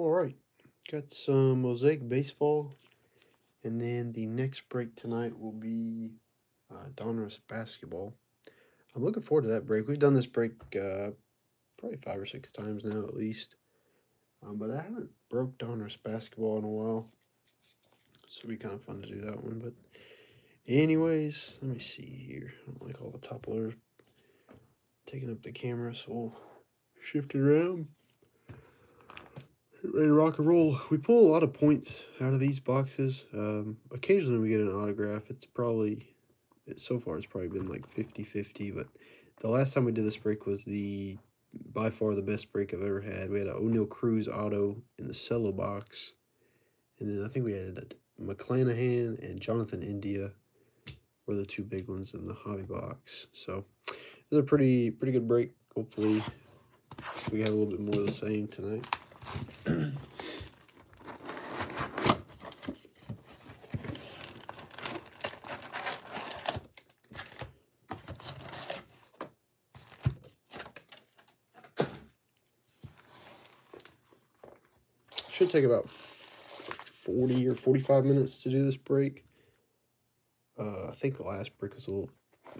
All right, got some Mosaic Baseball, and then the next break tonight will be uh, Donruss Basketball. I'm looking forward to that break. We've done this break uh, probably five or six times now at least, um, but I haven't broke Donruss Basketball in a while, so it'll be kind of fun to do that one. But anyways, let me see here. I don't like all the top loaders taking up the camera, so we'll shift it around ready to rock and roll. We pull a lot of points out of these boxes. Um, occasionally we get an autograph. It's probably, so far it's probably been like 50-50, but the last time we did this break was the, by far the best break I've ever had. We had an Oneil Cruz auto in the cello box, and then I think we had McClanahan and Jonathan India were the two big ones in the hobby box. So, it's a pretty, pretty good break. Hopefully, we have a little bit more of the same tonight. Should take about 40 or 45 minutes to do this break. Uh, I think the last break was a little,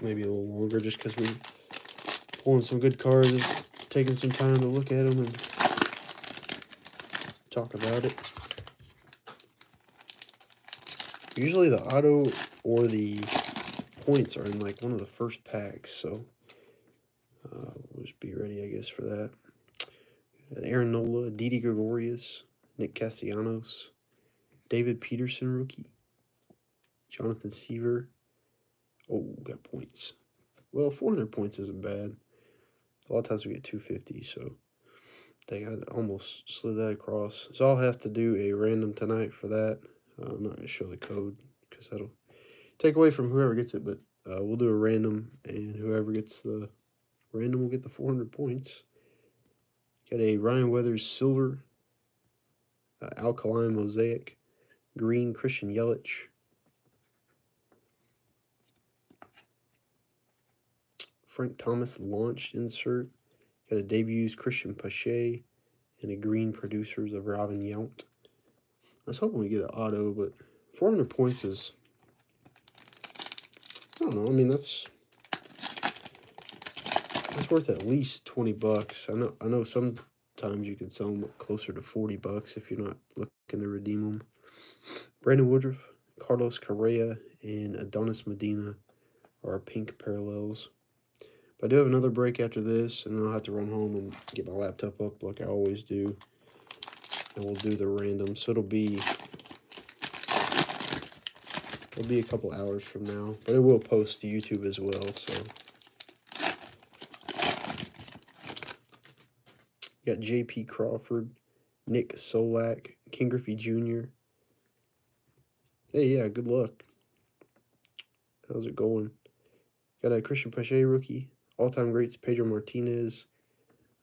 maybe a little longer just because we pulling some good cards, taking some time to look at them and talk about it. Usually the auto or the points are in like one of the first packs, so uh, we'll just be ready, I guess, for that. Aaron Nola, Didi Gregorius, Nick Castellanos, David Peterson, rookie, Jonathan Stiever. Oh, got points. Well, 400 points isn't bad. A lot of times we get 250, so I almost slid that across. So I'll have to do a random tonight for that. Uh, I'm not going to show the code because that'll take away from whoever gets it. But uh, we'll do a random, and whoever gets the random will get the 400 points. Got a Ryan Weathers Silver, uh, Alkaline Mosaic, Green Christian Yelich. Frank Thomas launched insert. Got a debuts Cristian Pache and a green producers of Robin Yount. I was hoping we get an auto, but 400 points is, I don't know, I mean, that's, that's worth at least 20 bucks. I know, I know sometimes you can sell them closer to 40 bucks if you're not looking to redeem them. Brandon Woodruff, Carlos Correa, and Adonis Medina are pink parallels. But I do have another break after this, and then I'll have to run home and get my laptop up like I always do. And we'll do the random. So it'll be it'll be a couple hours from now. But it will post to YouTube as well, so got JP Crawford, Nick Solak, King Griffey Jr. Hey, yeah, good luck. How's it going? Got a Cristian Pache rookie, all-time greats Pedro Martinez,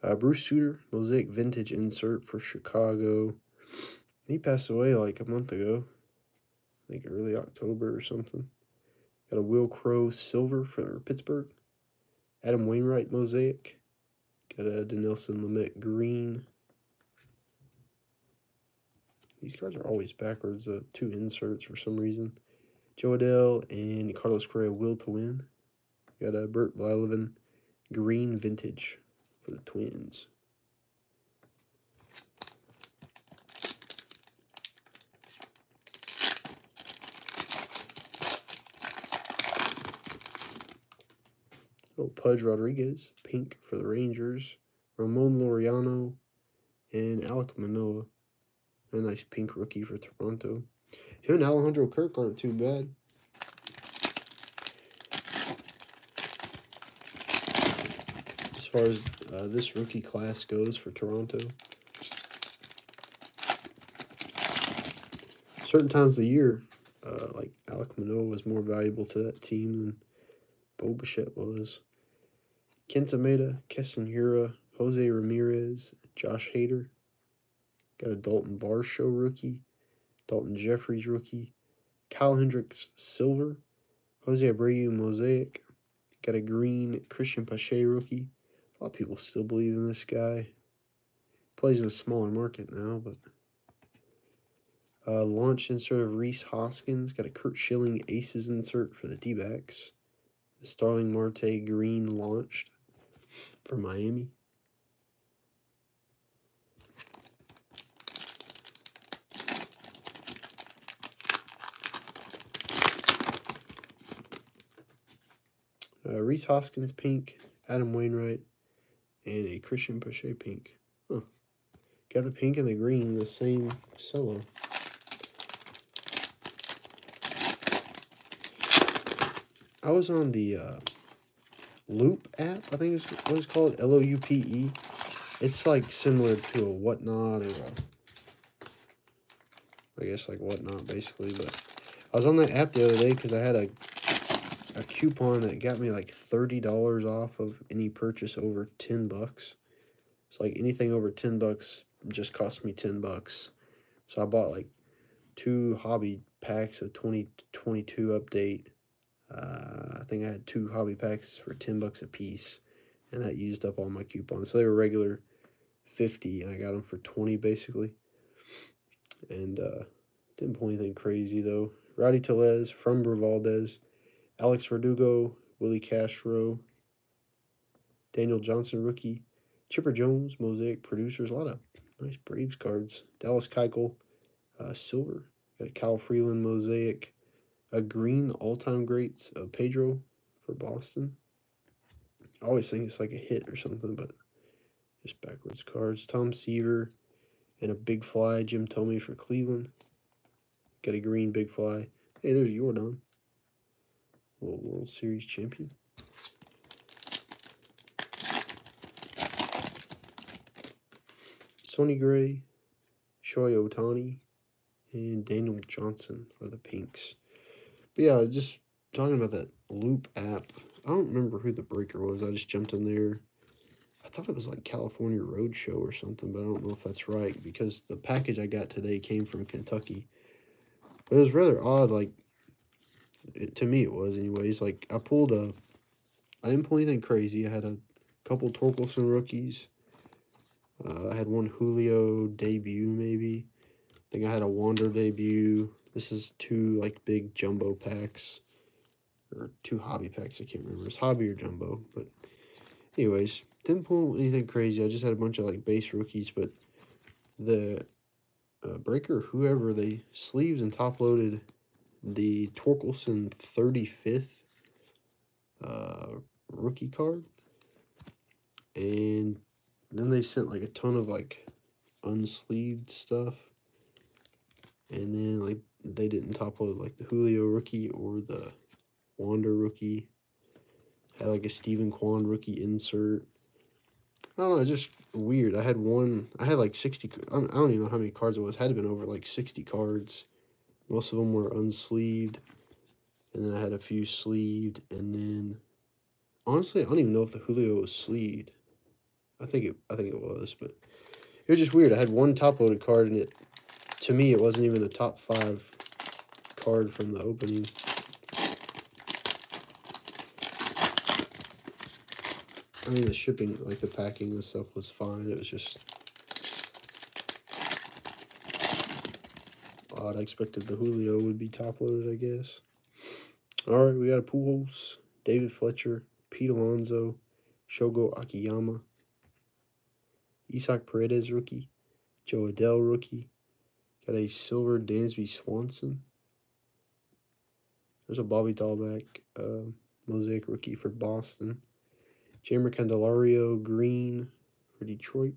uh, Bruce Sutter, Mosaic Vintage insert for Chicago. He passed away like a month ago. I think early October or something. Got a Will Crowe Silver for Pittsburgh. Adam Wainwright Mosaic. Got a Dinelson Lamet Green. These cards are always backwards. Uh, two inserts for some reason. Jo Adell and Carlos Correa Will to Win. Got a Bert Blyleven green vintage for the Twins. Oh, Pudge Rodriguez, pink for the Rangers. Ramon Laureano and Alek Manoah. A nice pink rookie for Toronto. Him and Alejandro Kirk aren't too bad. Far as uh, this rookie class goes for Toronto. Certain times of the year, uh, like Alek Manoah was more valuable to that team than Bo Bichette was. Kenta Maeda, Keston Hiura, Jose Ramirez, Josh Hader. Got a Daulton Varsho rookie, Daulton Jefferies rookie, Kyle Hendricks Silver, Jose Abreu Mosaic. Got a green Cristian Pache rookie, a lot of people still believe in this guy. Plays in a smaller market now, but uh, launch insert of Rhys Hoskins. Got a Curt Schilling Aces insert for the D-backs. Starling Marte green launched for Miami. Uh, Rhys Hoskins pink, Adam Wainwright, and a Cristian Pache pink. Huh. Got the pink and the green, the same solo. I was on the uh, Loupe app, I think it's what it's called, L-O-U-P-E. It's like similar to a Whatnot or a, I guess like Whatnot basically, but I was on that app the other day because I had a a coupon that got me like $30 off of any purchase over 10 bucks. So like anything over 10 bucks just cost me 10 bucks. So I bought like two hobby packs of 2022 update. Uh, I think I had two hobby packs for 10 bucks a piece and that used up all my coupons. So they were regular 50 and I got them for 20 basically. And uh, didn't pull anything crazy though. Rowdy Tellez, Framber Valdez, Alex Verdugo, Willi Castro, Daniel Johnson, rookie, Chipper Jones, Mosaic Producers, a lot of nice Braves cards. Dallas Keuchel, uh, silver. Got a Freeland Mosaic, a green all-time greats of Pedro for Boston. I always think it's like a hit or something, but just backwards cards. Tom Seaver and a big fly, Jim Thome for Cleveland. Got a green big fly. Hey, there's Jordan. World Series champion. Sonny Gray, Shohei Ohtani, and Daniel Johnson for the Pinks. But yeah, just talking about that Loupe app. I don't remember who the breaker was. I just jumped in there. I thought it was like California Roadshow or something, but I don't know if that's right because the package I got today came from Kentucky. But it was rather odd, like it, to me it was anyways. Like I pulled a, I didn't pull anything crazy. I had a couple Torkelson rookies. Uh, I had one Julio debut maybe. I think I had a Wander debut. This is two like big jumbo packs. Or two hobby packs, I can't remember. It's hobby or jumbo. But anyways, didn't pull anything crazy. I just had a bunch of like base rookies, but the uh, breaker, whoever they sleeves and top loaded the Torkelson 35th uh, rookie card. And then they sent like a ton of like unsleeved stuff. And then like they didn't top load like the Julio rookie or the Wander rookie. Had like a Steven Kwan rookie insert. I don't know, just weird. I had one, I had like 60, I don't even know how many cards it was. It had to been over like 60 cards. Most of them were unsleeved. And then I had a few sleeved. And then, honestly, I don't even know if the Julio was sleeved. I think it, I think it was, but it was just weird. I had one top-loaded card, and it, to me, it wasn't even a top five card from the opening. I mean, the shipping, like the packing and stuff was fine. It was just odd. I expected the Julio would be top loaded, I guess. All right, we got a Pujols, David Fletcher, Pete Alonso, Shogo Akiyama, Isaac Paredes rookie, Jo Adell rookie. Got a silver Dansby Swanson. There's a Bobby Dalbec uh, mosaic rookie for Boston. Jeimer Candelario green for Detroit.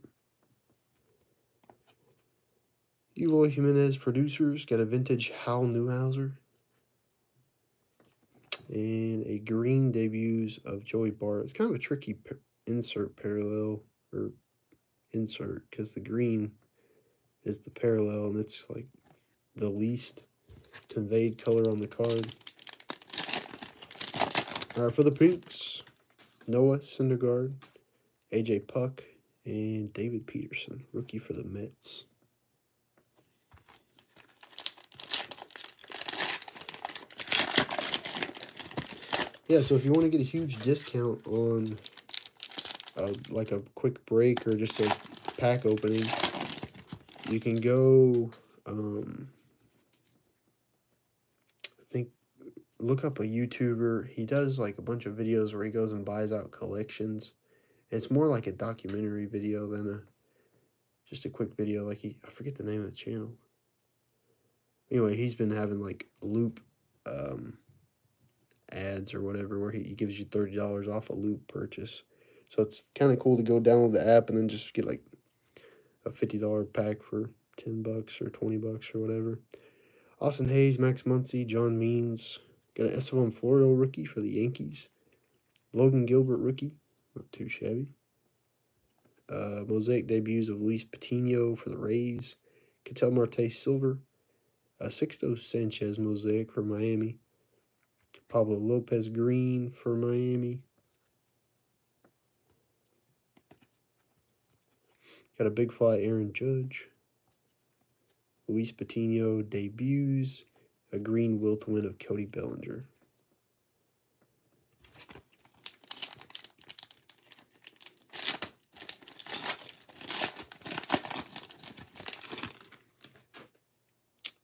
Eloy Jimenez producers got a vintage Hal Newhouser. And a green debuts of Joey Bart. It's kind of a tricky insert parallel or insert because the green is the parallel and it's like the least conveyed color on the card. All right, for the pinks, Noah Syndergaard, AJ Puk, and David Peterson, rookie for the Mets. Yeah, so if you want to get a huge discount on uh, like a quick break or just a pack opening, you can go, um, I think, look up a YouTuber. He does like a bunch of videos where he goes and buys out collections. it's more like a documentary video than a just a quick video. Like he, I forget the name of the channel. Anyway, he's been having like loop um, ads or whatever where he, gives you thirty dollars off a Loupe purchase. So it's kind of cool to go download the app and then just get like a $50 pack for 10 bucks or 20 bucks or whatever. Austin Hays, Max Muncy, John Means. Got an Estevan Florial rookie for the Yankees. Logan Gilbert rookie. Not too shabby. Uh, mosaic debuts of Luis Patino for the Rays. Ketel Marte Silver. Uh, Sixto Sanchez mosaic for Miami. Pablo Lopez Green for Miami. Got a big fly Aaron Judge. Luis Patino debuts. A green will to win of Cody Bellinger.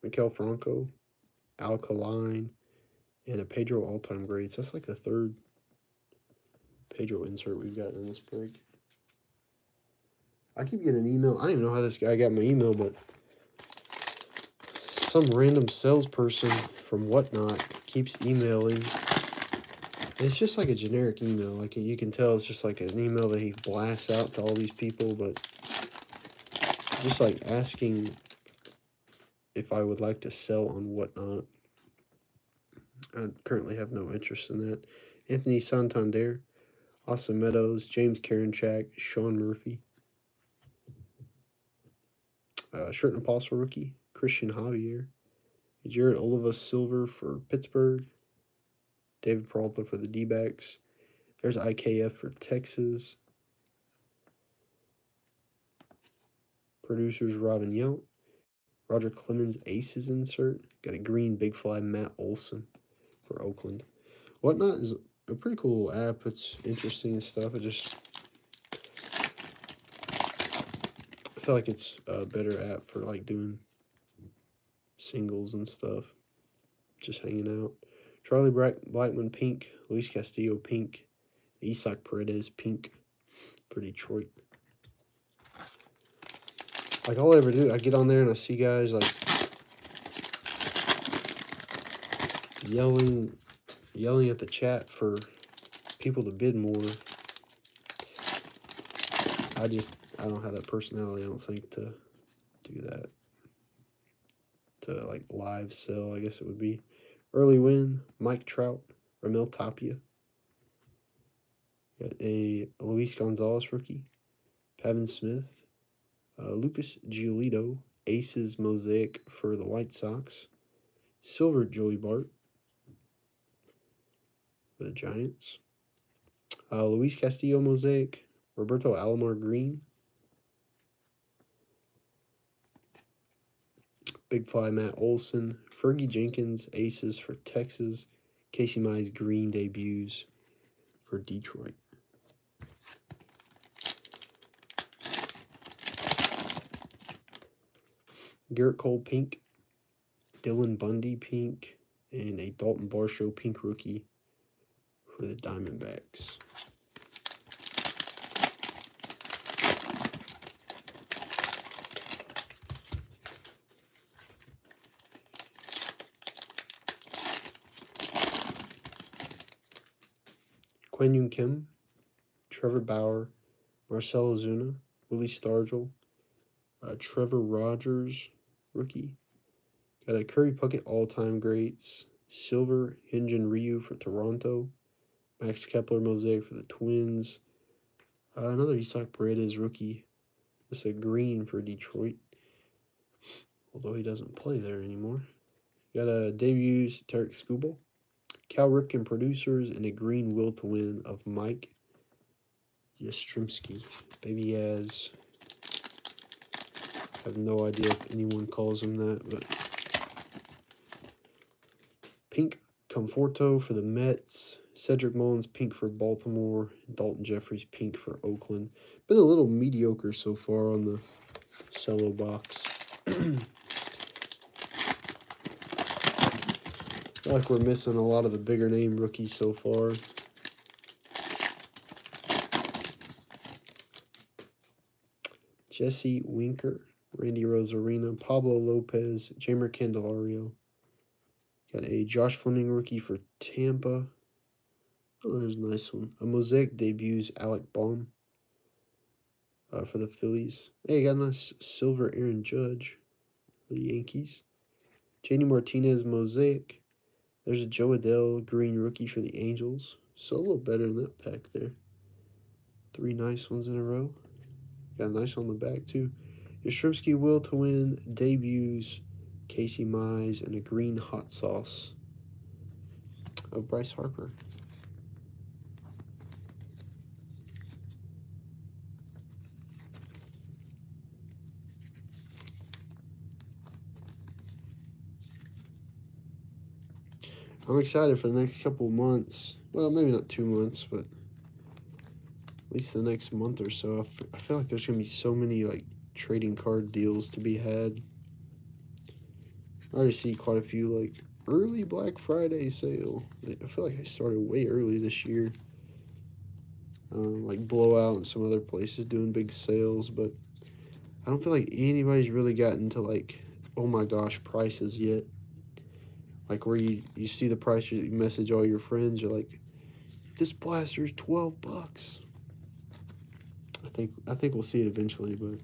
Maikel Franco, Alkaline, and a Pedro all-time grades. That's like the third Pedro insert we've got in this break. I keep getting an email. I don't even know how this guy got my email, but some random salesperson from Whatnot keeps emailing. It's just like a generic email. Like you can tell, it's just like an email that he blasts out to all these people, but just like asking if I would like to sell on Whatnot. I currently have no interest in that. Anthony Santander, Austin Meadows, James Karinchak, Sean Murphy. Uh, Sherten Apostel rookie, Cristian Javier. Jared Oliva Silver for Pittsburgh. David Peralta for the D-backs. There's IKF for Texas. Producers Robin Yount. Roger Clemens Aces insert. Got a green big fly Matt Olson for Oakland. Whatnot is a pretty cool app. It's interesting and stuff. I just feel like it's a better app for like doing singles and stuff. Just hanging out. Charlie Blackmon pink, Luis Castillo pink, Isaac Paredes pink for Detroit. Like all I ever do, I get on there and I see guys like yelling yelling at the chat for people to bid more. I just I don't have that personality, I don't think, to do that. To like live sell, I guess it would be. Early win, Mike Trout, Raimel Tapia. Got a Luis Gonzalez rookie, Pavin Smith, uh, Lucas Giolito, Aces Mosaic for the White Sox, Silver Joey Bart, for the Giants. Uh, Luis Castillo Mosaic, Roberto Alomar Green. Big Fly Matt Olson, Fergie Jenkins, Aces for Texas, Casey Mize Green debuts for Detroit. Gerrit Cole Pink, Dylan Bundy Pink, and a Daulton Varsho Pink rookie for the Diamondbacks. Kwang Hyun Kim, Trevor Bauer, Marcell Ozuna, Willie Stargell, uh, Trevor Rogers, rookie. Got a Kirby Puckett all-time greats, Silver Hyun-Jin Ryu for Toronto, Max Kepler Mosaic for the Twins. Uh, another Isaac Paredes rookie. This a green for Detroit. Although he doesn't play there anymore. Got a debuts Tarik Skubal. Cal Ripken producers and a green will to win of Mike Yastrzemski. Baby Yaz. I have no idea if anyone calls him that, but pink Conforto for the Mets. Cedric Mullins, pink for Baltimore. Daulton Jefferies, pink for Oakland. Been a little mediocre so far on the cello box. like we're missing a lot of the bigger name rookies so far. Jesse Winker, Randy Arozarena, Pablo Lopez, Jeimer Candelario. Got a Josh Fleming rookie for Tampa. Oh, there's a nice one. A Mosaic debuts Alec Bohm uh, for the Phillies. Hey, got a nice silver Aaron Judge for the Yankees. JD Martinez Mosaic. There's a Jo Adell green rookie for the Angels. So a little better in that pack there. Three nice ones in a row. Got a nice on the back too. Yastrzemski will to win debuts Casey Mize and a green hot sauce of Bryce Harper. I'm excited for the next couple months. Well, maybe not two months, but at least the next month or so. I feel like there's going to be so many like trading card deals to be had. I already see quite a few like early Black Friday sale. I feel like I started way early this year. Um, like Blowout and some other places doing big sales, but I don't feel like anybody's really gotten to like, oh my gosh, prices yet like where you, you see the price, you message all your friends, you're like, this blaster's 12 bucks. I think I think we'll see it eventually, but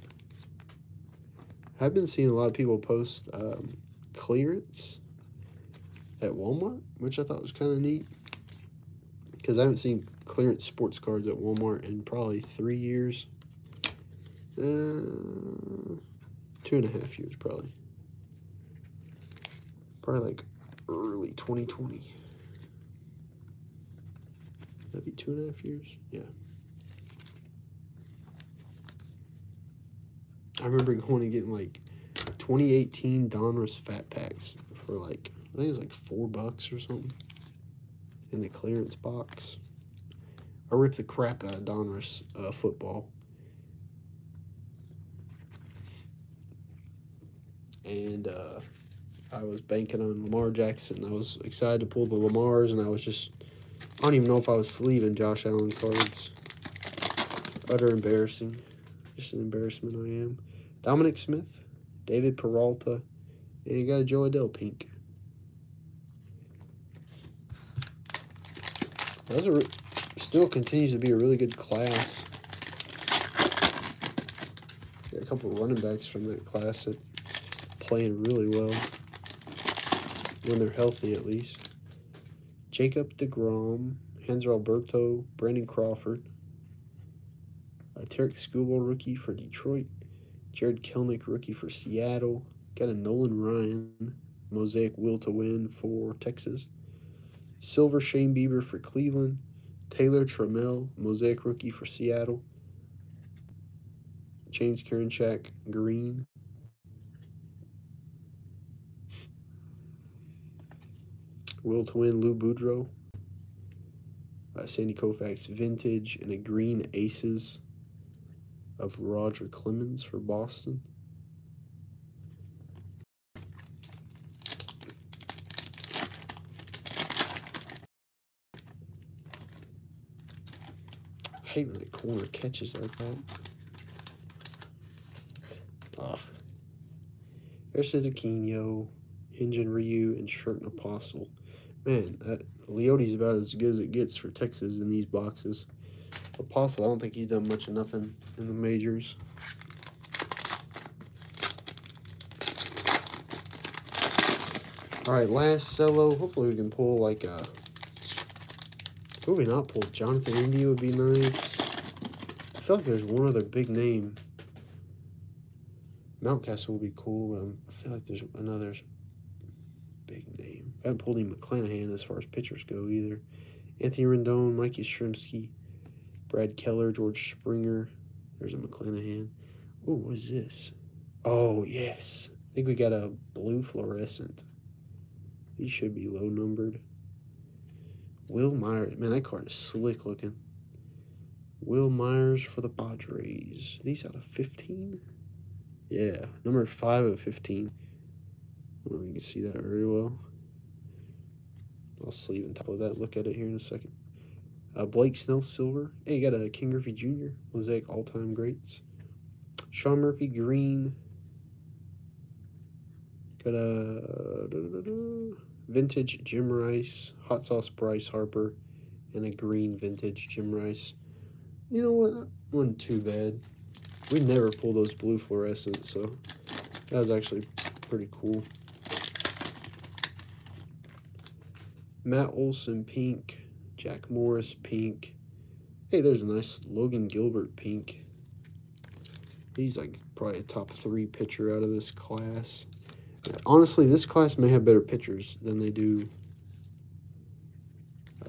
I've been seeing a lot of people post um, clearance at Walmart, which I thought was kind of neat. Because I haven't seen clearance sports cards at Walmart in probably three years. Uh, two and a half years, probably. Probably like early 2020. That'd be two and a half years? Yeah. I remember going and getting like 2018 Donruss Fat Packs for like, I think it was like four bucks or something in the clearance box. I ripped the crap out of Donruss uh, football. And, uh, I was banking on Lamar Jackson. I was excited to pull the Lamars, and I was just, I don't even know if I was sleeving Josh Allen cards. Utter embarrassing. Just an embarrassment I am. Dominic Smith, David Peralta, and you got a Jo Adell pink. Those are still continues to be a really good class. Got a couple running backs from that class that playing really well when they're healthy at least. Jacob DeGrom, Hanser Alberto, Brandon Crawford, a Tarik Skubal rookie for Detroit, Jarred Kelenic, rookie for Seattle, got a Nolan Ryan, Mosaic Will to Win for Texas, Silver Shane Bieber for Cleveland, Taylor Trammell, Mosaic rookie for Seattle, James Karinchak Green, Will to win Lou Boudreau. Uh, Sandy Koufax Vintage and a Green Aces of Roger Clemens for Boston. I hate when the corner catches like that. Ugh. There's Aquino, Hyun-Jin Ryu, and Sherten Apostel. Man, that Leote's about as good as it gets for Texas in these boxes. Apostel, I don't think he's done much of nothing in the majors. All right, last cello. Hopefully we can pull like a... Who we not pull? Jonathan India would be nice. I feel like there's one other big name. Mountcastle would be cool, but I feel like there's another big name. I haven't pulled any McClanahan as far as pitchers go either. Anthony Rendon, Mikey Yastrzemski, Brad Keller, George Springer. There's a McClanahan. Oh, what is this? Oh, yes. I think we got a blue fluorescent. These should be low numbered. Wil Myers. Man, that card is slick looking. Wil Myers for the Padres. These out of 15? Yeah, number 5 of 15. I don't know if you can see that very well. I'll sleeve and top of that. Look at it here in a second. Uh, Blake Snell, silver. Hey, you got a King Griffey Jr. Mosaic all-time greats. Sean Murphy, green. Got a da, da, da, vintage Jim Rice, hot sauce Bryce Harper, and a green vintage Jim Rice. You know what? That wasn't too bad. We never pull those blue fluorescents, so that was actually pretty cool. Matt Olson, pink. Jack Morris, pink. Hey, there's a nice Logan Gilbert, pink. He's like probably a top three pitcher out of this class. Honestly, this class may have better pitchers than they do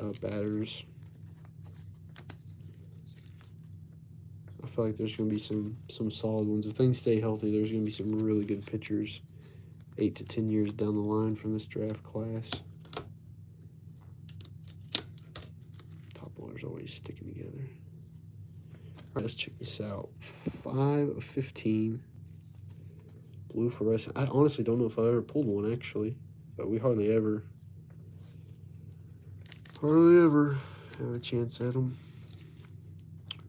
uh, batters. I feel like there's going to be some some solid ones. If things stay healthy, there's going to be some really good pitchers eight to ten years down the line from this draft class. Top loaders always sticking together. All right, let's check this out. Five of 15 blue fluorescent. I honestly don't know if I ever pulled one actually, but we hardly ever, hardly ever have a chance at them.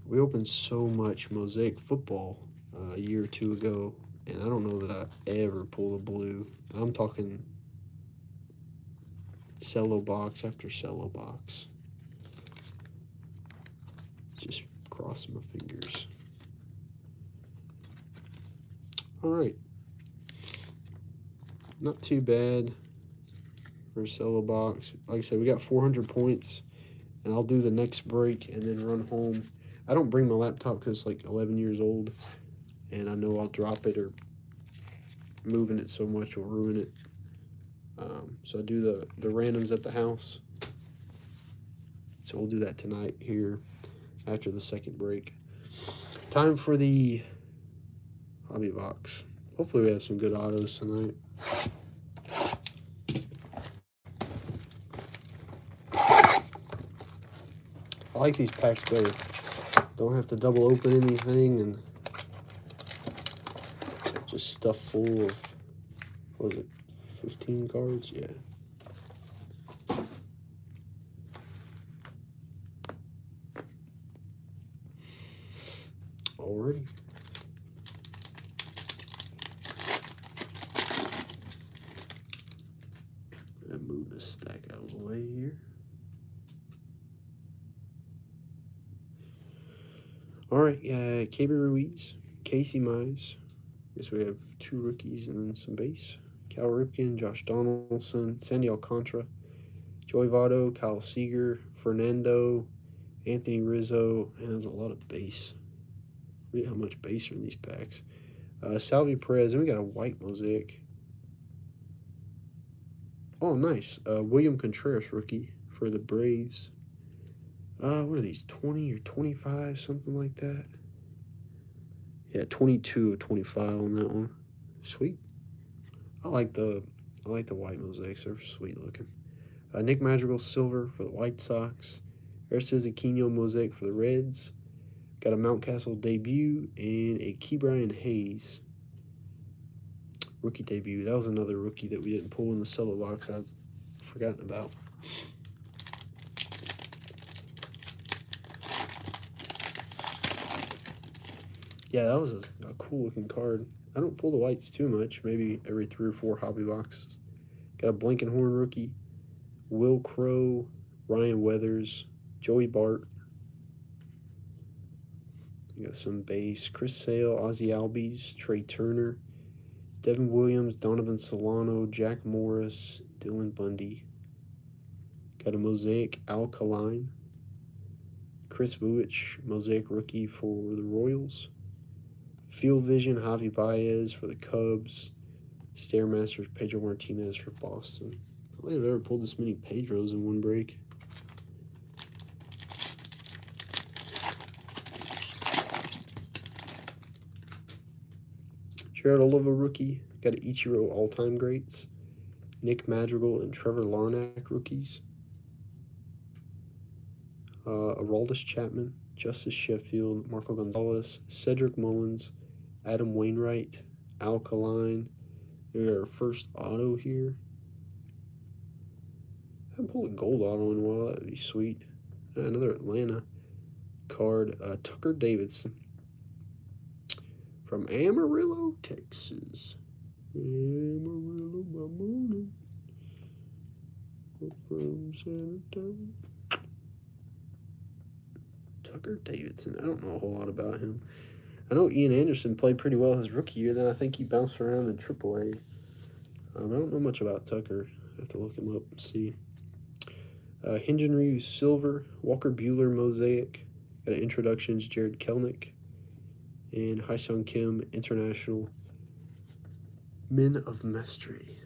We opened so much Mosaic football uh, a year or two ago, and I don't know that I ever pulled a blue. I'm talking cello box after cello box. Just crossing my fingers. All right. Not too bad for a solo box. Like I said, we got 400 points, and I'll do the next break and then run home. I don't bring my laptop because it's like 11 years old, and I know I'll drop it or moving it so much will ruin it. Um, so I do the, the randoms at the house. So we'll do that tonight here after the second break. Time for the hobby box. Hopefully we have some good autos tonight. I like these packs better. Don't have to double open anything and just stuff full of, what was it, 15 cards? Yeah. Alrighty. And move this stack out of the way here. All right, uh, KB Ruiz, Casey Mize. I guess we have two rookies and then some base. Cal Ripken, Josh Donaldson, Sandy Alcantara, Joey Votto, Kyle Seager, Fernando, Anthony Rizzo, and there's a lot of base. Look how much base are in these packs. Uh, Salvy Perez, and we got a white mosaic. Oh, nice. Uh, William Contreras rookie for the Braves. Uh, what are these, 20 or 25, something like that? Yeah, 22 or 25 on that one. Sweet. I like the I like the white mosaics. They're sweet looking. Uh, Nick Madrigal silver for the White Sox. Aristides Aquino mosaic for the Reds. Got a Mountcastle debut and a Ke'Bryan Hayes rookie debut. That was another rookie that we didn't pull in the solo box. I've forgotten about. Yeah, that was a, a cool looking card. I don't pull the whites too much, maybe every three or four hobby boxes. Got a Blankenhorn rookie, Will Crowe, Ryan Weathers, Joey Bart. You got some base, Chris Sale, Ozzie Albies, Trea Turner, Devin Williams, Donovan Solano, Jack Morris, Dylan Bundy. Got a Mosaic Alkaline, Kris Bubic, Mosaic rookie for the Royals. Field Vision, Javi Baez for the Cubs. Stairmaster, Pedro Martinez for Boston. I don't think I've ever pulled this many Pedros in one break. Jared Oliva rookie. Got an Ichiro all-time greats. Nick Madrigal and Trevor Larnach rookies. uh, Aroldis Chapman, Justus Sheffield, Marco Gonzalez, Cedric Mullins, Adam Wainwright, Alkaline. There's our first auto here. I haven't pulled a gold auto in a while. That would be sweet. Uh, another Atlanta card. Uh, Tucker Davidson from Amarillo, Texas. Amarillo by morning. From San Antonio. Tucker Davidson. I don't know a whole lot about him. I know Ian Anderson played pretty well his rookie year. Then I think he bounced around in AAA. Um, I don't know much about Tucker. I have to look him up and see. Uh, Hyun-Jin Silver, Walker Buehler Mosaic. Got introductions, Jarred Kelenic. And Ha-Seong Kim International Men of Mastery.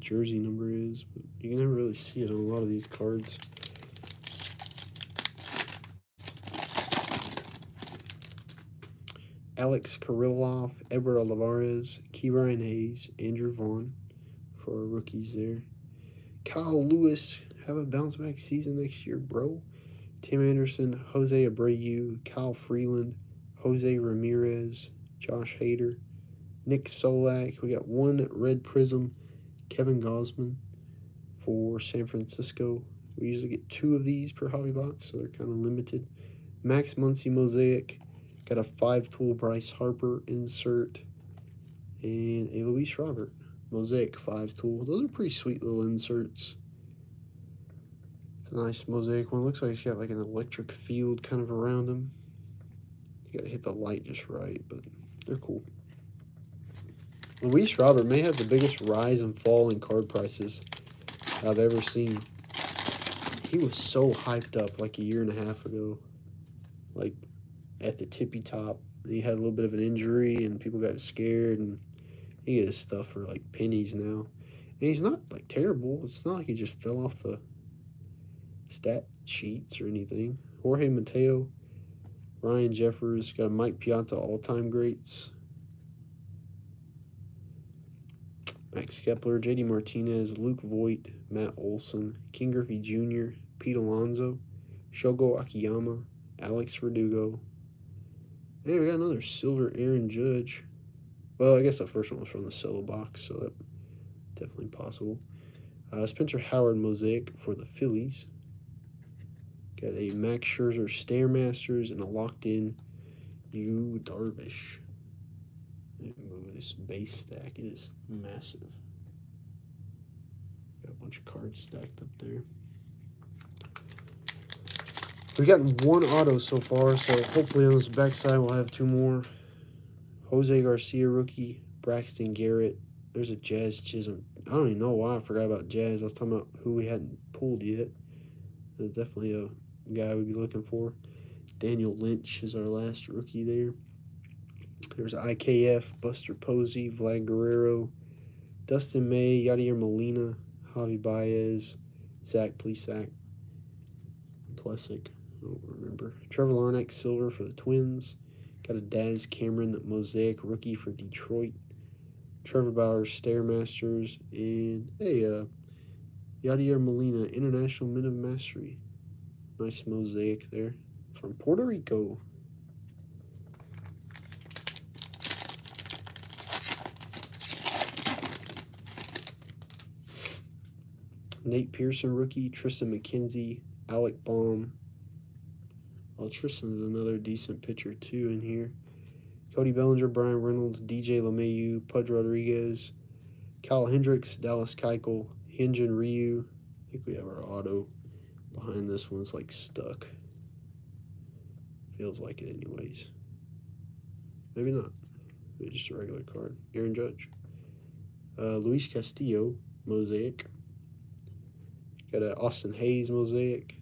Jersey number is, but you can never really see it on a lot of these cards. Alex Kirilloff, Edward Olivares, Ke'Bryan Hayes, Andrew Vaughn for our rookies there. Kyle Lewis, have a bounce back season next year, bro. Tim Anderson, Jose Abreu, Kyle Freeland, Jose Ramirez, Josh Hader, Nick Solak. We got one red prism Kevin Gausman for San Francisco. We usually get two of these per hobby box, so they're kind of limited. Max Muncy Mosaic. Got a five-tool Bryce Harper insert. And a Luis Robert Mosaic five-tool. Those are pretty sweet little inserts. It's a nice Mosaic one. Looks like it's got like an electric field kind of around them. You gotta hit the light just right, but they're cool. Luis Robert may have the biggest rise and fall in card prices I've ever seen. He was so hyped up like a year and a half ago. Like at the tippy top. He had a little bit of an injury and people got scared and he gets stuff for like pennies now. And he's not like terrible. It's not like he just fell off the stat sheets or anything. Jorge Mateo, Ryan Jeffers, got Mike Piazza all-time greats. Max Kepler, JD Martinez, Luke Voit, Matt Olson, King Griffey Jr., Pete Alonso, Shogo Akiyama, Alex Verdugo. Hey, we got another silver Aaron Judge. Well, I guess the first one was from the solo box, so that definitely possible. Uh, Spencer Howard Mosaic for the Phillies. Got a Max Scherzer Stairmasters and a locked in Yu Darvish this base stack. is massive. Got a bunch of cards stacked up there. We've gotten one auto so far, so hopefully on this backside we'll have two more. Jose Garcia rookie, Braxton Garrett. There's a Jazz Chisholm. I don't even know why I forgot about Jazz. I was talking about who we hadn't pulled yet. There's definitely a guy we'd be looking for. Daniel Lynch is our last rookie there. There's IKF, Buster Posey, Vlad Guerrero, Dustin May, Yadier Molina, Javi Baez, Zach Plesac, Plesic, I don't remember. Trevor Larnach, Silver for the Twins. Got a Daz Cameron Mosaic rookie for Detroit. Trevor Bauer, Stare Masters, and hey, uh, Yadier Molina, International Men of Mastery. Nice mosaic there from Puerto Rico. Nate Pearson rookie, Triston McKenzie, Alec Bohm. Well, Triston's another decent pitcher too in here. Cody Bellinger, Bryan Reynolds, DJ LeMahieu, Pudge Rodriguez, Kyle Hendricks, Dallas Keuchel, Hyunjin Ryu. I think we have our auto behind this one. It's like stuck. Feels like it anyways. Maybe not. Maybe just a regular card. Aaron Judge. Uh, Luis Castillo, Mosaic. Got a Austin Hays Mosaic.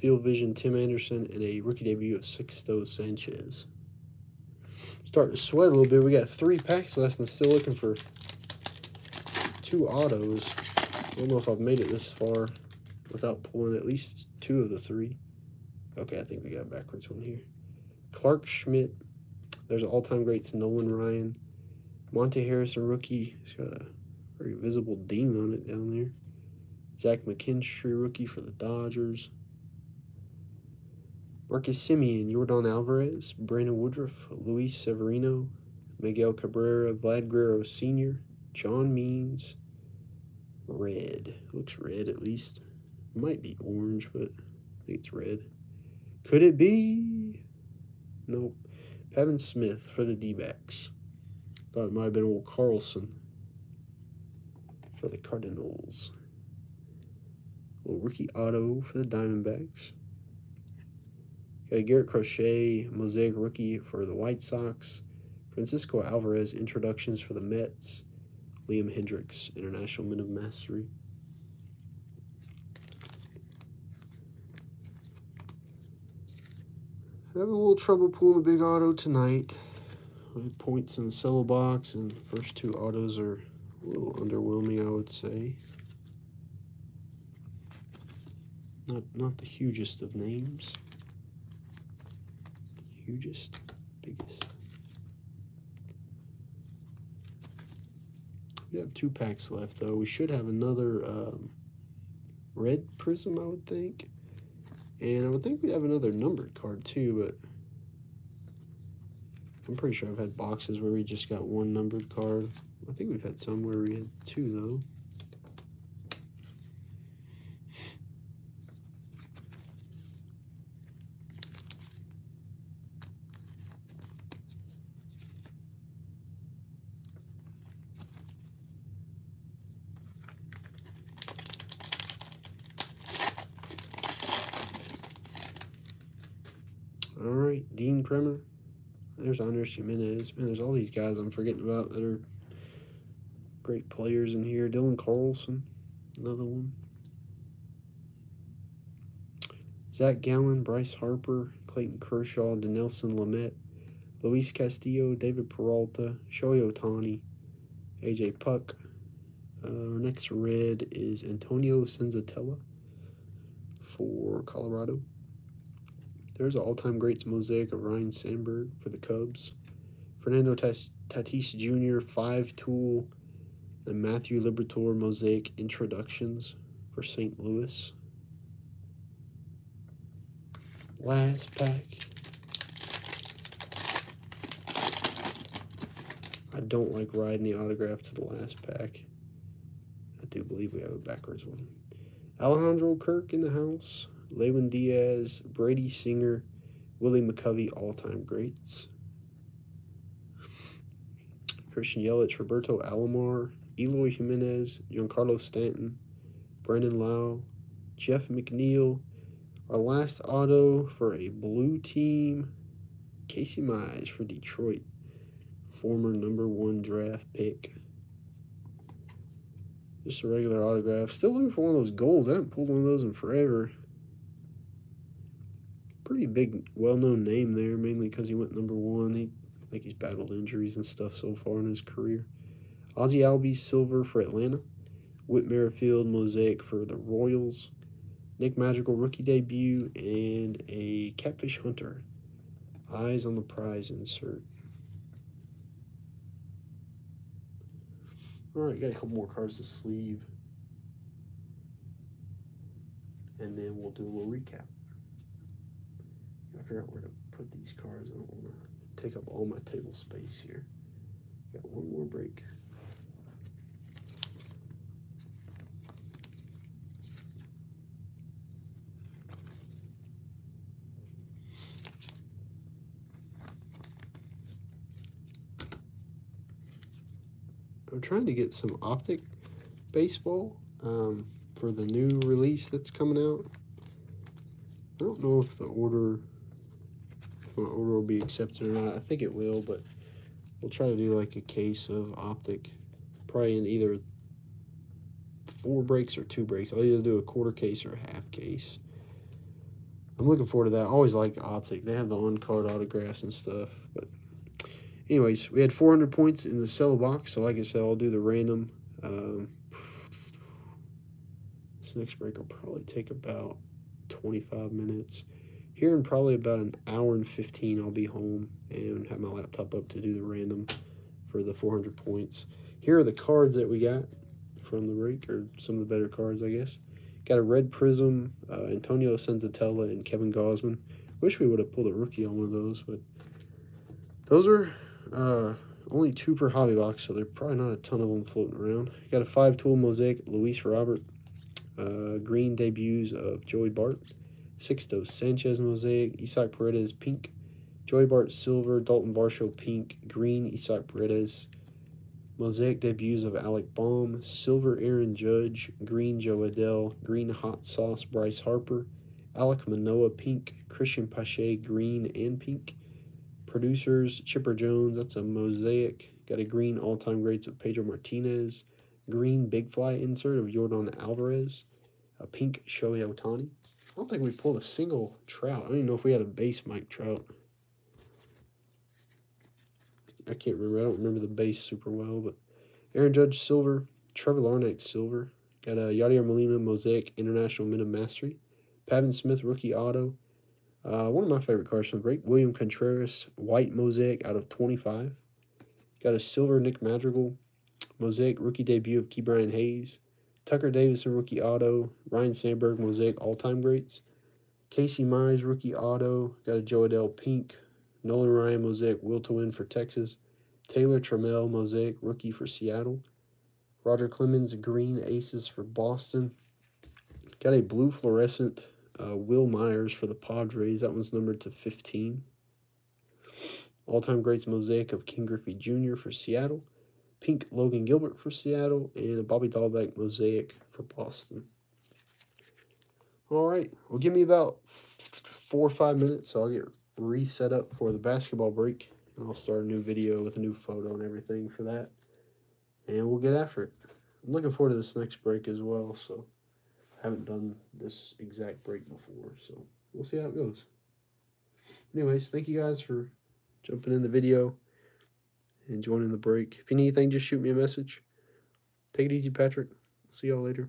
Field Vision Tim Anderson and a rookie debut of Sixto Sanchez. Starting to sweat a little bit. We got three packs left and still looking for two autos. I don't know if I've made it this far without pulling at least two of the three. Okay, I think we got backwards one here. Clarke Schmidt. There's all-time greats Nolan Ryan. Monte Harrison rookie. He's got a very visible ding on it down there. Zach McKinstry rookie for the Dodgers. Marcus Semien, Yordan Alvarez, Brandon Woodruff, Luis Severino, Miguel Cabrera, Vlad Guerrero Sr., John Means, red. Looks red at least. Might be orange, but I think it's red. Could it be? Nope. Pavin Smith for the D-backs. Thought it might have been old Carlson for the Cardinals. Little rookie auto for the Diamondbacks. Got a Garrett Crochet Mosaic rookie for the White Sox. Francisco Alvarez introductions for the Mets. Liam Hendriks International Men of Mastery. Having a little trouble pulling a big auto tonight. Points in the cello box, and first two autos are a little underwhelming, I would say. Not not the hugest of names hugest, biggest. We have two packs left, though. We should have another um, red prism, I would think. And I would think we have another numbered card, too, but I'm pretty sure I've had boxes where we just got one numbered card. I think we've had some where we had two, though. All right, Dean Kremer. There's Andres Gimenez. Man, there's all these guys I'm forgetting about that are great players in here. Dylan Carlson, another one. Zach Gallen, Bryce Harper, Clayton Kershaw, Dinelson Lamet, Luis Castillo, David Peralta, Shohei Ohtani, AJ Puk. Uh, our next red is Antonio Senzatela for Colorado. There's an all-time greats mosaic of Ryne Sandberg for the Cubs. Fernando Tatis Jr. five and Matthew Liberatore mosaic introductions for St. Louis. Last pack. I don't like riding the autograph to the last pack. I do believe we have a backwards one. Alejandro Kirk in the house. Lewin Diaz, Brady Singer, Willie McCovey, all-time greats. Christian Yelich, Roberto Alomar, Eloy Jimenez, Giancarlo Stanton, Brandon Lowe, Jeff McNeil. Our last auto for a blue team, Casey Mize for Detroit, former number one draft pick. Just a regular autograph. Still looking for one of those golds. I haven't pulled one of those in forever pretty big, well-known name there, mainly because he went number one. He, I think he's battled injuries and stuff so far in his career. Ozzie Albies silver for Atlanta. Whit Merrifield mosaic for the Royals. Nick Madrigal rookie debut and a Catfish Hunter. Eyes on the prize insert. All right, got a couple more cards to sleeve. And then we'll do a little recap. I figure out where to put these cards. I don't want to take up all my table space here. Got one more break. I'm trying to get some optic baseball um, for the new release that's coming out. I don't know if the order my order will be accepted or not. I think it will, but we'll try to do like a case of optic, probably in either four breaks or two breaks. I'll either do a quarter case or a half case. I'm looking forward to that. I always like optic. They have the on card autographs and stuff. But anyways, we had 400 points in the cello box. So like I said, I'll do the random. Um, this next break will probably take about 25 minutes. Here in probably about an hour and 15, I'll be home and have my laptop up to do the random for the 400 points. Here are the cards that we got from the break, or some of the better cards, I guess. Got a red prism, uh, Antonio Senzatela, and Kevin Gausman. Wish we would have pulled a rookie on one of those, but those are uh, only two per hobby box, so there's probably not a ton of them floating around. Got a five-tool mosaic, Luis Robert. Uh, green debuts of Joey Bart. Sixto Sanchez mosaic, Isaac Paredes pink. Joey Bart silver, Daulton Varsho pink, green Isaac Paredes. Mosaic debuts of Alec Bohm, silver Aaron Judge, green Jo Adell, green hot sauce Bryce Harper, Alek Manoah pink, Cristian Pache green and pink. Producers Chipper Jones, that's a mosaic. Got a green all-time greats of Pedro Martinez, green big fly insert of Yordan Alvarez, a pink Shohei Ohtani. I don't think we pulled a single Trout. I don't even know if we had a base Mike Trout. I can't remember. I don't remember the base super well, but Aaron Judge silver, Trevor Larnach silver. Got a Yadier Molina Mosaic International Men of Mastery. Pavin Smith rookie auto. Uh, one of my favorite cards from the break. William Contreras white mosaic out of 25. Got a silver Nick Madrigal mosaic rookie debut of Ke'Bryan Hayes. Tucker Davidson rookie auto. Ryne Sandberg mosaic all time greats. Casey Mize rookie auto. Got a Jo Adell pink Nolan Ryan Mosaic Will to Win for Texas. Taylor Trammell Mosaic Rookie for Seattle. Roger Clemens Green Aces for Boston. Got a blue fluorescent uh, Wil Myers for the Padres. That one's numbered to 15. All-time greats mosaic of Ken Griffey Jr. for Seattle. Pink Logan Gilbert for Seattle. And a Bobby Dalbec mosaic for Boston. All right. Well, give me about four or five minutes, so I'll get reset up for the basketball break. And I'll start a new video with a new photo and everything for that. And we'll get after it. I'm looking forward to this next break as well. So haven't done this exact break before. So we'll see how it goes. Anyways, thank you guys for jumping in the video and joining the break. If you need anything, just shoot me a message. Take it easy, Patrick. See y'all later.